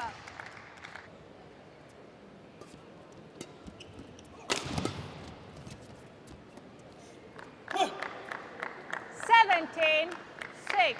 up. Seventeen, six.